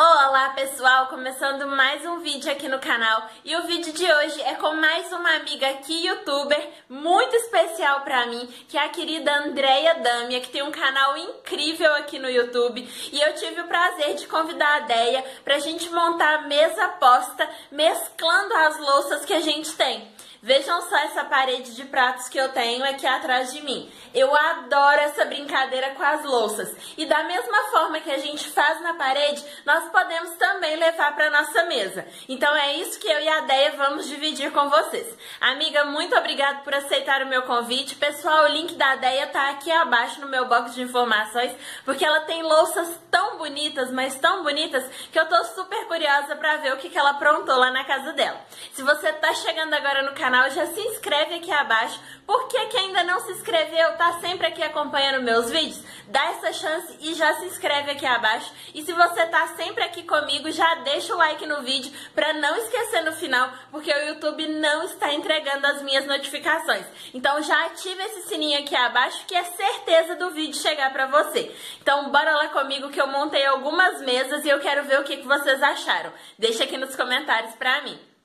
Olá pessoal, começando mais um vídeo aqui no canal. E o vídeo de hoje é com mais uma amiga aqui, youtuber, muito especial pra mim, que é a querida Andrea Damia, que tem um canal incrível aqui no YouTube. E eu tive o prazer de convidar a Deia pra gente montar a mesa posta mesclando as louças que a gente tem. Vejam só essa parede de pratos que eu tenho aqui atrás de mim. Eu adoro essa brincadeira com as louças. E da mesma forma que a gente faz na parede, nós podemos também levar para nossa mesa. Então é isso que eu e a Deia vamos dividir com vocês. Amiga, muito obrigada por aceitar o meu convite. Pessoal, o link da Deia tá aqui abaixo no meu box de informações, porque ela tem louças tão bonitas, mas tão bonitas, que eu tô super curiosa para ver o que, que ela aprontou lá na casa dela. Se você tá chegando agora no canal, canal, já se inscreve aqui abaixo. Por que, que ainda não se inscreveu, tá sempre aqui acompanhando meus vídeos? Dá essa chance e já se inscreve aqui abaixo. E se você tá sempre aqui comigo, já deixa o like no vídeo pra não esquecer no final, porque o YouTube não está entregando as minhas notificações. Então já ativa esse sininho aqui abaixo que é certeza do vídeo chegar pra você. Então bora lá comigo que eu montei algumas mesas e eu quero ver o que, que vocês acharam. Deixa aqui nos comentários pra mim.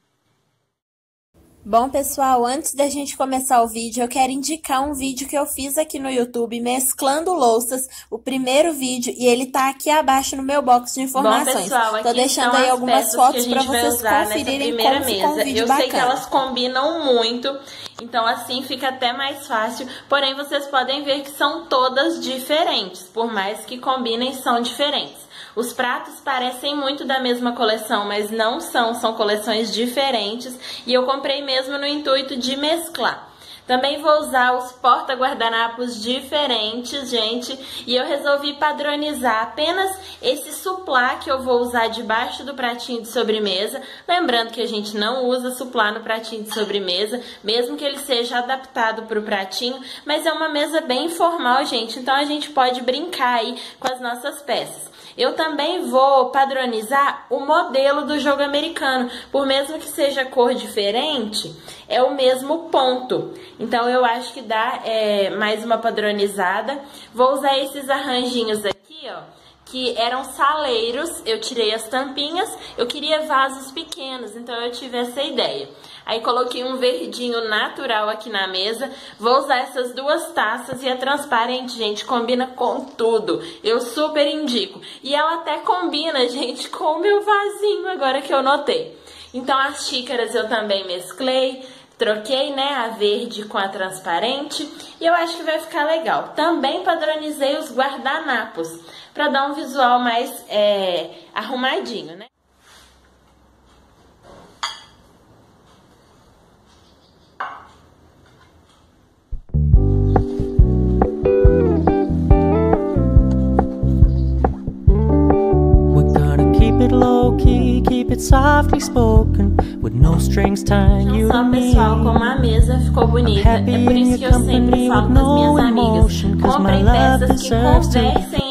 Bom, pessoal, antes da gente começar o vídeo, eu quero indicar um vídeo que eu fiz aqui no YouTube, mesclando louças, o primeiro vídeo, e ele tá aqui abaixo no meu box de informações. Bom, pessoal, Tô deixando aí algumas fotos para vocês conferirem como mesa. um vídeo Eu bacana. sei que elas combinam muito, então assim fica até mais fácil, porém vocês podem ver que são todas diferentes, por mais que combinem, são diferentes. Os pratos parecem muito da mesma coleção, mas não são, são coleções diferentes e eu comprei mesmo no intuito de mesclar. Também vou usar os porta-guardanapos diferentes, gente, e eu resolvi padronizar apenas esse suplá que eu vou usar debaixo do pratinho de sobremesa. Lembrando que a gente não usa suplá no pratinho de sobremesa, mesmo que ele seja adaptado para o pratinho, mas é uma mesa bem informal, gente, então a gente pode brincar aí com as nossas peças. Eu também vou padronizar o modelo do jogo americano, por mesmo que seja cor diferente, é o mesmo ponto. Então eu acho que dá é, mais uma padronizada. Vou usar esses arranjinhos aqui, ó que eram saleiros, eu tirei as tampinhas, eu queria vasos pequenos, então eu tive essa ideia. Aí coloquei um verdinho natural aqui na mesa. Vou usar essas duas taças e é transparente, gente, combina com tudo. Eu super indico. E ela até combina, gente, com o meu vasinho agora que eu notei. Então as xícaras eu também mesclei. Troquei, né, a verde com a transparente e eu acho que vai ficar legal. Também padronizei os guardanapos para dar um visual mais é, arrumadinho, né? softly spoken no strings tying you to me. pessoal, como a mesa ficou bonita, é por isso que eu sempre falo com as minhas amigas, comprem peças que conversem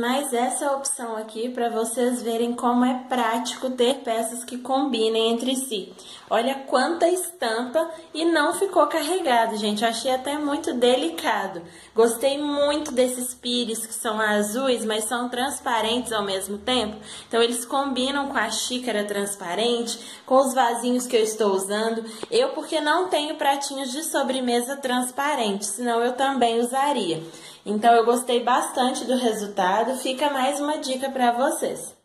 mais essa opção aqui para vocês verem como é prático ter peças que combinem entre si. Olha quanta estampa e não ficou carregado, gente. achei até muito delicado. Gostei muito desses pires que são azuis, mas são transparentes ao mesmo tempo. Então eles combinam com a xícara transparente, com os vasinhos que eu estou usando. Eu porque não tenho pratinhos de sobremesa transparentes, senão eu também usaria. Então eu gostei bastante do resultado. Fica mais uma dica para vocês.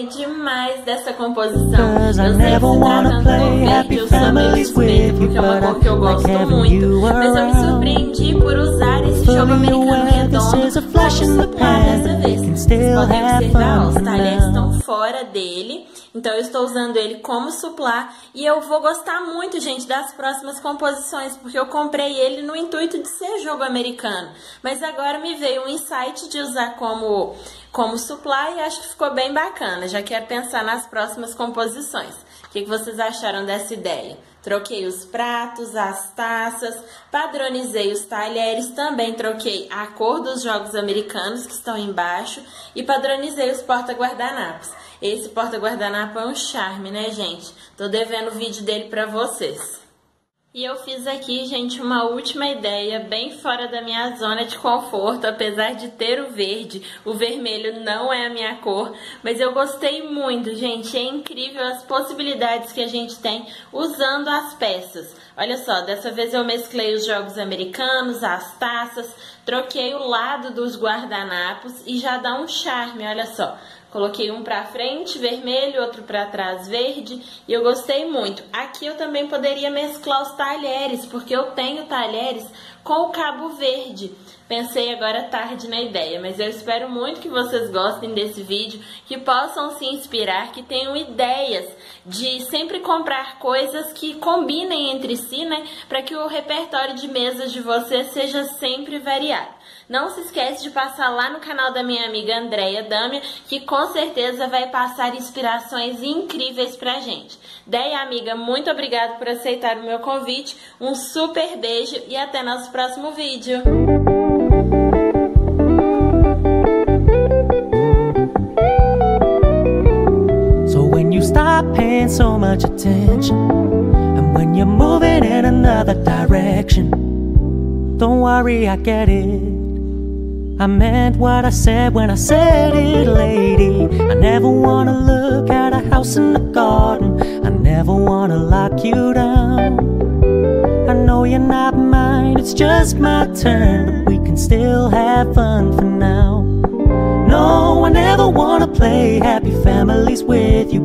Demais dessa composição. Eu sei que se trata do verde, o samba verde, porque é uma cor que eu gosto muito. Mas eu me surpreendi por usar esse jogo americano redondo como suplá dessa vez. Vocês podem observar, os talheres estão fora dele. Então eu estou usando ele como suplá e eu vou gostar muito, gente, das próximas composições, porque eu comprei ele no intuito de ser jogo americano. Mas agora me veio um insight de usar como como supply e acho que ficou bem bacana. Já quero pensar nas próximas composições. O que, vocês acharam dessa ideia? Troquei os pratos, as taças, padronizei os talheres, também troquei a cor dos jogos americanos que estão embaixo e padronizei os porta-guardanapos. Esse porta-guardanapo é um charme, né, gente? Tô devendo o vídeo dele pra vocês. E eu fiz aqui, gente, uma última ideia bem fora da minha zona de conforto, apesar de ter o verde. O vermelho não é a minha cor, mas eu gostei muito, gente. É incrível as possibilidades que a gente tem usando as peças. Olha só, dessa vez eu mesclei os jogos americanos, as taças, troquei o lado dos guardanapos e já dá um charme, olha só. Coloquei um para frente, vermelho, outro para trás, verde, e eu gostei muito. Aqui eu também poderia mesclar os talheres, porque eu tenho talheres com o cabo verde. Pensei agora tarde na ideia, mas eu espero muito que vocês gostem desse vídeo, que possam se inspirar, que tenham ideias de sempre comprar coisas que combinem entre si, né, para que o repertório de mesas de vocês seja sempre variado. Não se esquece de passar lá no canal da minha amiga Andréia Dâmia, que com certeza vai passar inspirações incríveis pra gente. Deia, amiga, muito obrigada por aceitar o meu convite. Um super beijo e até nosso próximo vídeo. paying so much attention And when you're moving in another direction Don't worry, I get it I meant what I said when I said it, lady. I never wanna look at a house in the garden. I never wanna lock you down. I know you're not mine, it's just my turn. But we can still have fun for now. No, I never wanna play happy families with you.